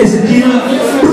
Ezequiel